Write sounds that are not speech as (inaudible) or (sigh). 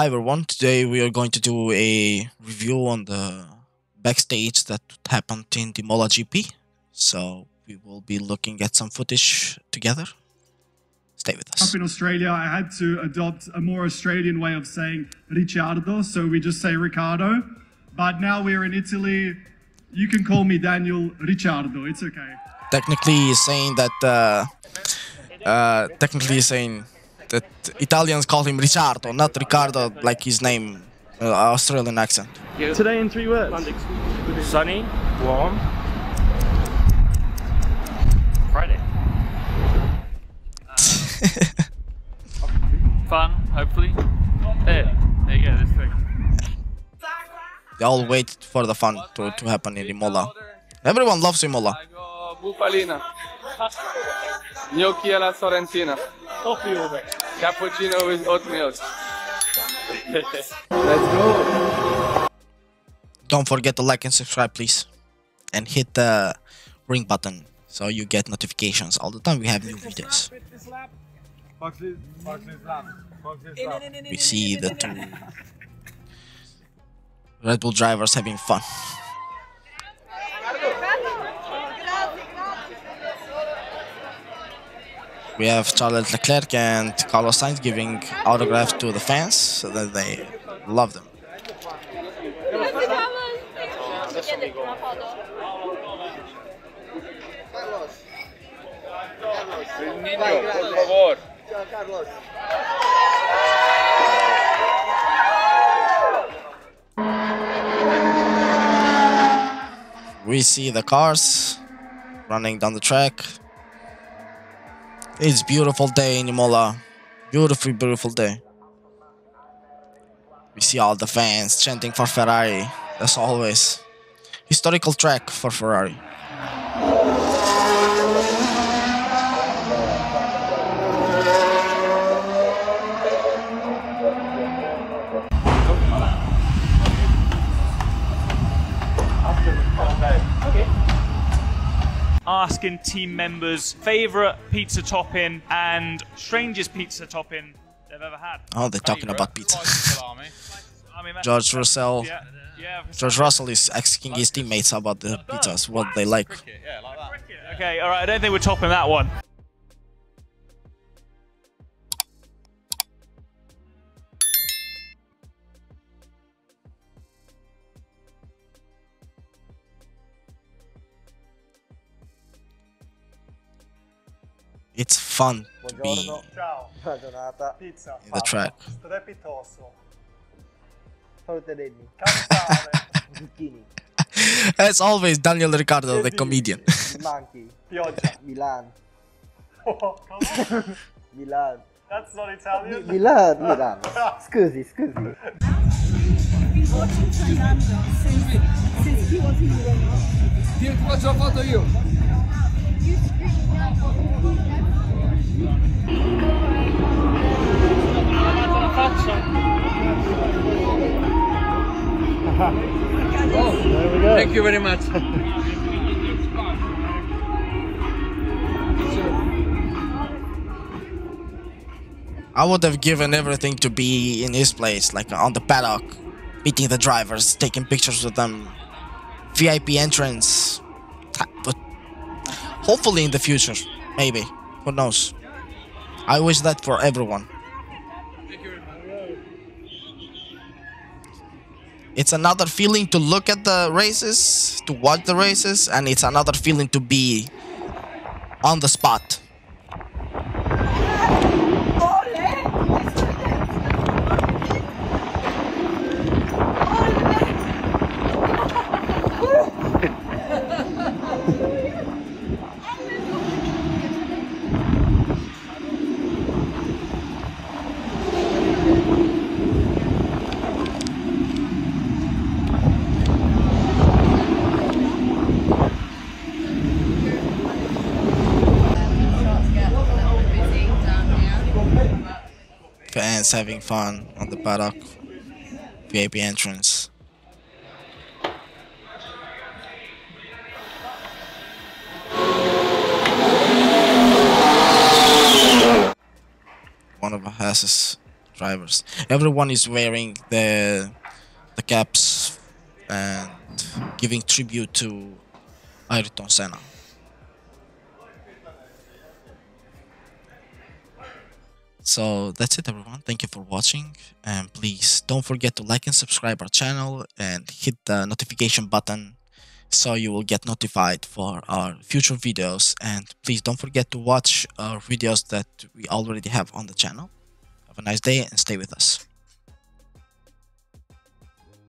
Hi everyone, today we are going to do a review on the backstage that happened in the Imola GP. So we will be looking at some footage together. Stay with us. Up in Australia, I had to adopt a more Australian way of saying Ricciardo, so we just say Ricardo. But now we're in Italy, you can call me Daniel Ricciardo, it's okay. Technically saying that uh, uh, technically saying that Italians call him Ricciardo, not Ricardo like his name, uh, Australian accent. Today in three words. Sunny, warm. Friday. (laughs) Fun, hopefully. There, there you go, this thing. They all wait for the fun to, to happen in Imola. Everyone loves Imola. I go bufalina. Gnocchi alla sorrentina. Cappuccino with oat milk. (laughs) Let's go. Don't forget to like and subscribe, please. And hit the ring button so you get notifications all the time we have new videos. We see the two Red Bull drivers having fun. We have Charles Leclerc and Carlos Sainz giving autographs to the fans so that they love them. We see the cars running down the track. It's beautiful day in Imola. Beautiful, beautiful day. We see all the fans chanting for Ferrari. As always. Historical track for Ferrari. Asking team members favorite pizza topping and strangest pizza topping they've ever had. Oh, they're talking about pizza. (laughs) I mean, George Russell. Yeah, yeah. George Russell is asking his teammates about the pizzas, what they like. Okay, all right. I don't think we're topping that one. Fun to be Ciao. Giornata. Pizza. in the track. Strepitoso. Tortellini. Cassale. Zucchini. As always, Daniel Ricardo, the comedian. Monkey. (laughs) Milan. Oh, come on. (laughs) Milan. That's not Italian. Milan. Milan. (laughs) Ah. Scusi, scusi. Io ti faccio la foto io. Thank you very much. I would have given everything to be in his place, like on the paddock, meeting the drivers, taking pictures with them, VIP entrance. But hopefully in the future, maybe. Who knows? I wish that for everyone. It's another feeling to look at the races, to watch the races, and it's another feeling to be on the spot. Fans having fun on the paddock. VIP entrance. One of Haas's drivers. Everyone is wearing the the caps and giving tribute to Ayrton Senna. So that's it everyone. Thank you for watching and please don't forget to like and subscribe our channel and hit the notification button so you will get notified for our future videos and please don't forget to watch our videos that we already have on the channel. Have a nice day and stay with us.